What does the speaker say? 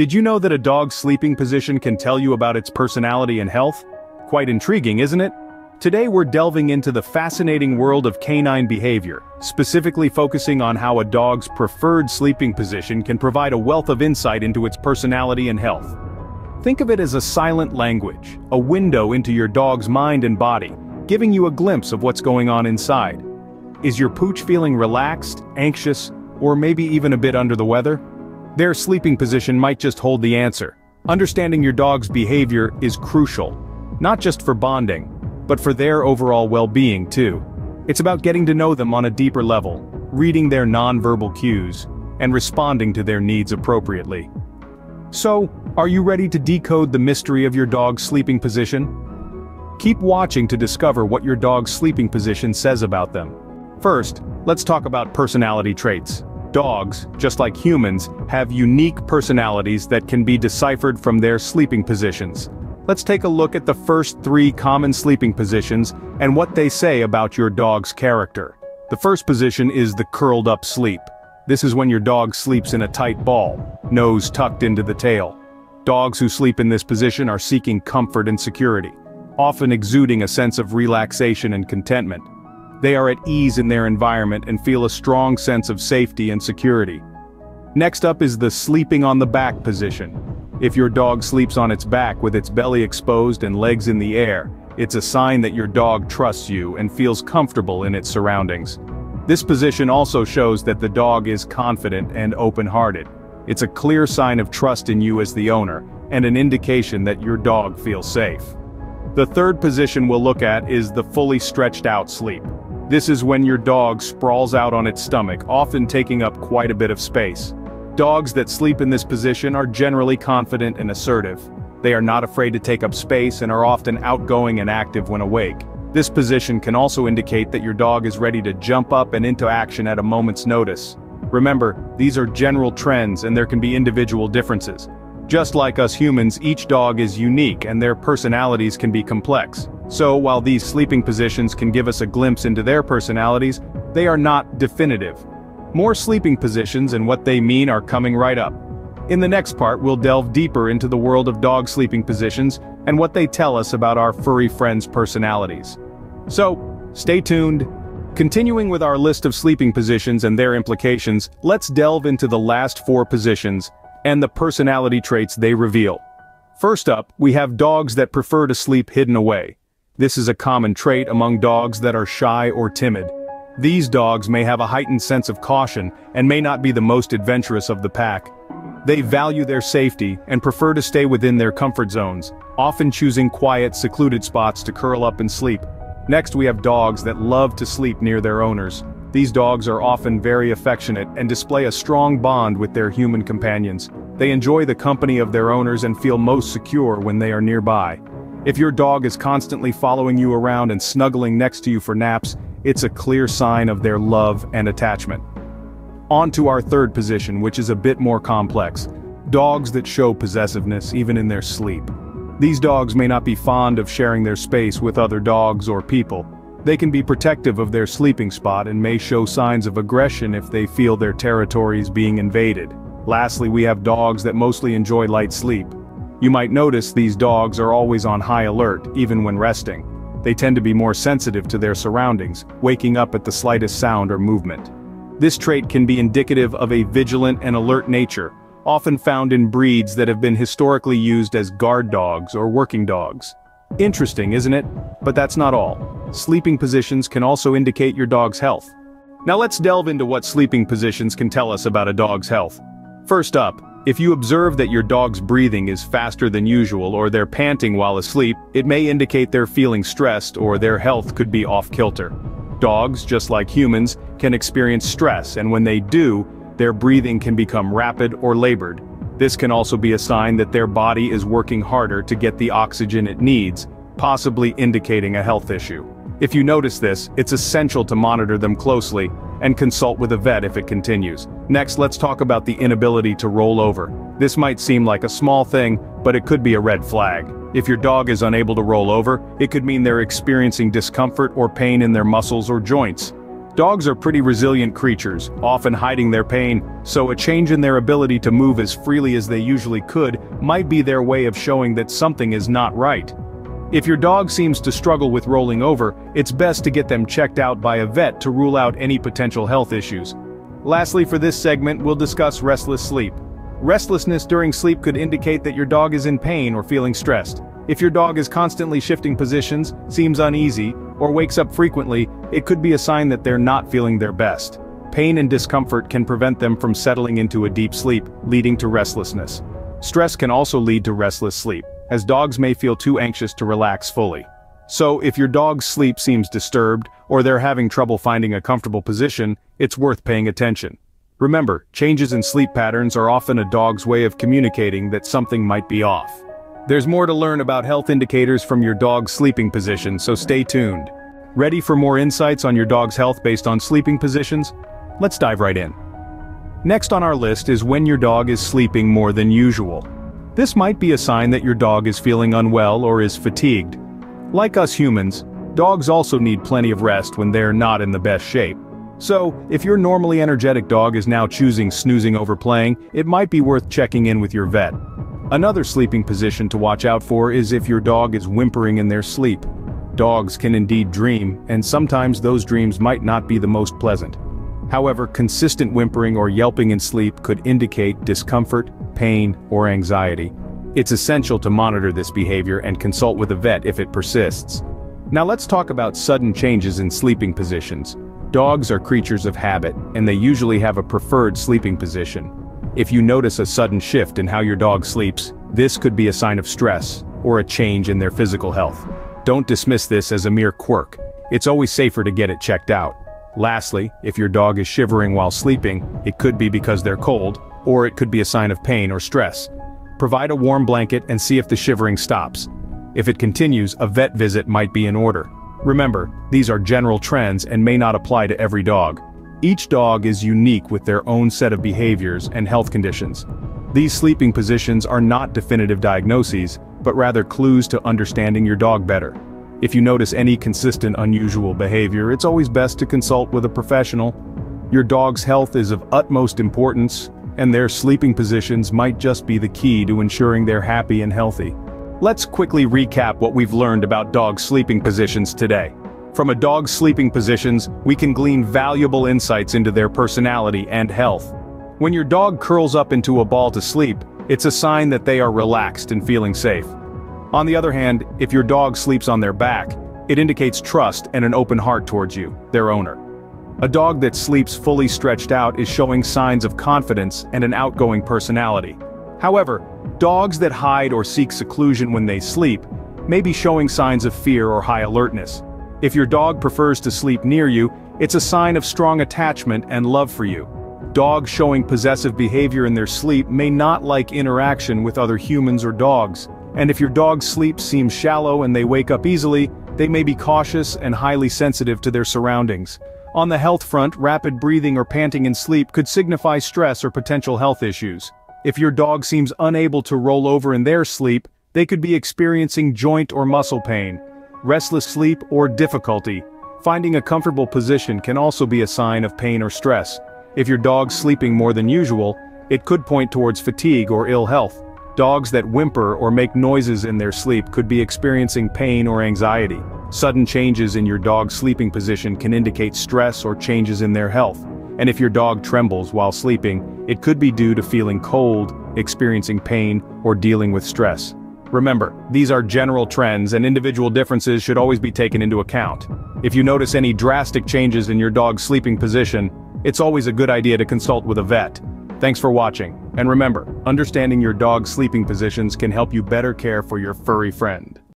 Did you know that a dog's sleeping position can tell you about its personality and health? Quite intriguing, isn't it? Today we're delving into the fascinating world of canine behavior, specifically focusing on how a dog's preferred sleeping position can provide a wealth of insight into its personality and health. Think of it as a silent language, a window into your dog's mind and body, giving you a glimpse of what's going on inside. Is your pooch feeling relaxed, anxious, or maybe even a bit under the weather? Their sleeping position might just hold the answer. Understanding your dog's behavior is crucial, not just for bonding, but for their overall well-being too. It's about getting to know them on a deeper level, reading their non-verbal cues, and responding to their needs appropriately. So, are you ready to decode the mystery of your dog's sleeping position? Keep watching to discover what your dog's sleeping position says about them. First, let's talk about personality traits. Dogs, just like humans, have unique personalities that can be deciphered from their sleeping positions. Let's take a look at the first three common sleeping positions and what they say about your dog's character. The first position is the curled up sleep. This is when your dog sleeps in a tight ball, nose tucked into the tail. Dogs who sleep in this position are seeking comfort and security, often exuding a sense of relaxation and contentment. They are at ease in their environment and feel a strong sense of safety and security. Next up is the sleeping on the back position. If your dog sleeps on its back with its belly exposed and legs in the air, it's a sign that your dog trusts you and feels comfortable in its surroundings. This position also shows that the dog is confident and open-hearted. It's a clear sign of trust in you as the owner, and an indication that your dog feels safe. The third position we'll look at is the fully stretched out sleep. This is when your dog sprawls out on its stomach, often taking up quite a bit of space. Dogs that sleep in this position are generally confident and assertive. They are not afraid to take up space and are often outgoing and active when awake. This position can also indicate that your dog is ready to jump up and into action at a moment's notice. Remember, these are general trends and there can be individual differences. Just like us humans, each dog is unique and their personalities can be complex. So while these sleeping positions can give us a glimpse into their personalities, they are not definitive. More sleeping positions and what they mean are coming right up. In the next part we'll delve deeper into the world of dog sleeping positions and what they tell us about our furry friends' personalities. So, stay tuned. Continuing with our list of sleeping positions and their implications, let's delve into the last four positions and the personality traits they reveal. First up, we have dogs that prefer to sleep hidden away. This is a common trait among dogs that are shy or timid. These dogs may have a heightened sense of caution and may not be the most adventurous of the pack. They value their safety and prefer to stay within their comfort zones, often choosing quiet, secluded spots to curl up and sleep. Next we have dogs that love to sleep near their owners. These dogs are often very affectionate and display a strong bond with their human companions. They enjoy the company of their owners and feel most secure when they are nearby. If your dog is constantly following you around and snuggling next to you for naps, it's a clear sign of their love and attachment. On to our third position which is a bit more complex. Dogs that show possessiveness even in their sleep. These dogs may not be fond of sharing their space with other dogs or people. They can be protective of their sleeping spot and may show signs of aggression if they feel their territory is being invaded. Lastly we have dogs that mostly enjoy light sleep. You might notice these dogs are always on high alert, even when resting. They tend to be more sensitive to their surroundings, waking up at the slightest sound or movement. This trait can be indicative of a vigilant and alert nature, often found in breeds that have been historically used as guard dogs or working dogs. Interesting, isn't it? But that's not all. Sleeping positions can also indicate your dog's health. Now let's delve into what sleeping positions can tell us about a dog's health. First up, if you observe that your dog's breathing is faster than usual or they're panting while asleep, it may indicate they're feeling stressed or their health could be off-kilter. Dogs, just like humans, can experience stress and when they do, their breathing can become rapid or labored. This can also be a sign that their body is working harder to get the oxygen it needs, possibly indicating a health issue. If you notice this, it's essential to monitor them closely and consult with a vet if it continues. Next let's talk about the inability to roll over. This might seem like a small thing, but it could be a red flag. If your dog is unable to roll over, it could mean they're experiencing discomfort or pain in their muscles or joints. Dogs are pretty resilient creatures, often hiding their pain, so a change in their ability to move as freely as they usually could might be their way of showing that something is not right. If your dog seems to struggle with rolling over, it's best to get them checked out by a vet to rule out any potential health issues. Lastly for this segment we'll discuss restless sleep. Restlessness during sleep could indicate that your dog is in pain or feeling stressed. If your dog is constantly shifting positions, seems uneasy, or wakes up frequently, it could be a sign that they're not feeling their best. Pain and discomfort can prevent them from settling into a deep sleep, leading to restlessness. Stress can also lead to restless sleep, as dogs may feel too anxious to relax fully. So if your dog's sleep seems disturbed, or they're having trouble finding a comfortable position, it's worth paying attention. Remember, changes in sleep patterns are often a dog's way of communicating that something might be off. There's more to learn about health indicators from your dog's sleeping position, so stay tuned. Ready for more insights on your dog's health based on sleeping positions? Let's dive right in. Next on our list is when your dog is sleeping more than usual. This might be a sign that your dog is feeling unwell or is fatigued. Like us humans, dogs also need plenty of rest when they're not in the best shape. So, if your normally energetic dog is now choosing snoozing over playing, it might be worth checking in with your vet. Another sleeping position to watch out for is if your dog is whimpering in their sleep. Dogs can indeed dream, and sometimes those dreams might not be the most pleasant. However, consistent whimpering or yelping in sleep could indicate discomfort, pain, or anxiety. It's essential to monitor this behavior and consult with a vet if it persists. Now let's talk about sudden changes in sleeping positions. Dogs are creatures of habit, and they usually have a preferred sleeping position. If you notice a sudden shift in how your dog sleeps, this could be a sign of stress, or a change in their physical health. Don't dismiss this as a mere quirk. It's always safer to get it checked out. Lastly, if your dog is shivering while sleeping, it could be because they're cold, or it could be a sign of pain or stress. Provide a warm blanket and see if the shivering stops. If it continues, a vet visit might be in order. Remember, these are general trends and may not apply to every dog. Each dog is unique with their own set of behaviors and health conditions. These sleeping positions are not definitive diagnoses, but rather clues to understanding your dog better. If you notice any consistent unusual behavior, it's always best to consult with a professional. Your dog's health is of utmost importance, and their sleeping positions might just be the key to ensuring they're happy and healthy. Let's quickly recap what we've learned about dog sleeping positions today. From a dog's sleeping positions, we can glean valuable insights into their personality and health. When your dog curls up into a ball to sleep, it's a sign that they are relaxed and feeling safe. On the other hand, if your dog sleeps on their back, it indicates trust and an open heart towards you, their owner. A dog that sleeps fully stretched out is showing signs of confidence and an outgoing personality. However, dogs that hide or seek seclusion when they sleep may be showing signs of fear or high alertness. If your dog prefers to sleep near you, it's a sign of strong attachment and love for you. Dogs showing possessive behavior in their sleep may not like interaction with other humans or dogs. And if your dog's sleep seems shallow and they wake up easily, they may be cautious and highly sensitive to their surroundings. On the health front, rapid breathing or panting in sleep could signify stress or potential health issues. If your dog seems unable to roll over in their sleep, they could be experiencing joint or muscle pain, restless sleep, or difficulty. Finding a comfortable position can also be a sign of pain or stress. If your dog's sleeping more than usual, it could point towards fatigue or ill health. Dogs that whimper or make noises in their sleep could be experiencing pain or anxiety. Sudden changes in your dog's sleeping position can indicate stress or changes in their health. And if your dog trembles while sleeping, it could be due to feeling cold, experiencing pain, or dealing with stress. Remember, these are general trends and individual differences should always be taken into account. If you notice any drastic changes in your dog's sleeping position, it's always a good idea to consult with a vet. Thanks for watching, and remember, understanding your dog's sleeping positions can help you better care for your furry friend.